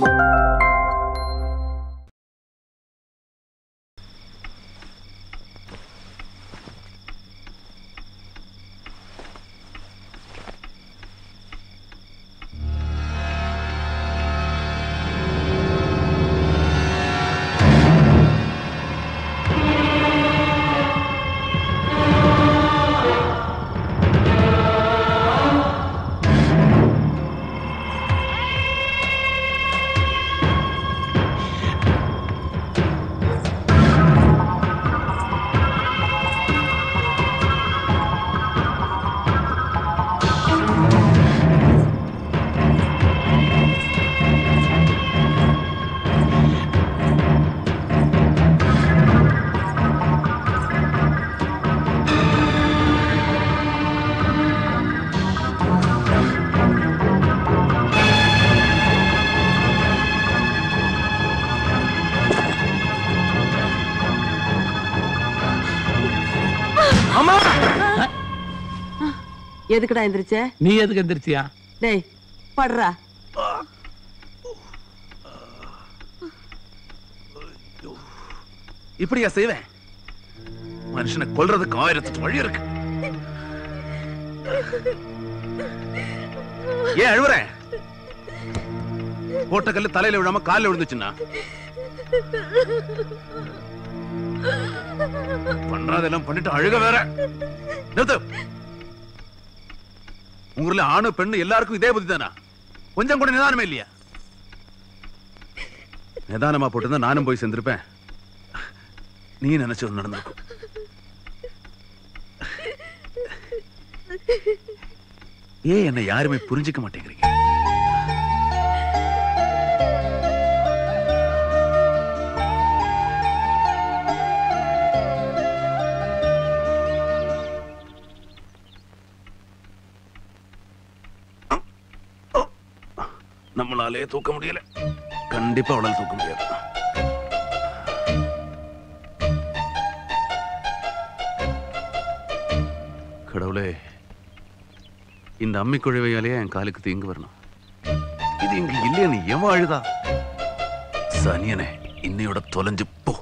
Bye. அம்மா! எதுக்குடா எந்திரிச்ச? நீ எதுக்கு எந்திரிச்சியா? டேய் படுறா. இப்படியா செய்வேன்? மனுஷனை கொல்றதுக்கு ஆயிரத்து வழி இருக்கு. ஏன் அழுவுற? போட்ட கல்லு தலையில விழாம காலில் விழுந்துச்சுன்னா? பண்றதெல்லாம் பண்ணிட்டு அழுக வேற. நிறுத்து. உங்கள ஆணு பெண்ணு எல்லாருக்கும் இதே புத்தி தானா கொஞ்சம் கூட நிதானமே இல்லையா? நிதானமா போட்டு நானும் போய் சேர்ந்திருப்பேன். நீ நினைச்சு ஒன்று நடந்திருக்கும். ஏன் என்னை யாருமே புரிஞ்சுக்க மாட்டேங்கிறீங்க? நம்மளாலே தூக்க முடியல கண்டிப்பா அவளால தூக்க முடியாது கடவுளே இந்த அம்மி குழவையாலே என் காலுக்கு தீங்கு வரணும் இது இங்க இல்லையா நீ எவன் அழுதா சனியனே இன்னையோட தொலைஞ்சு போ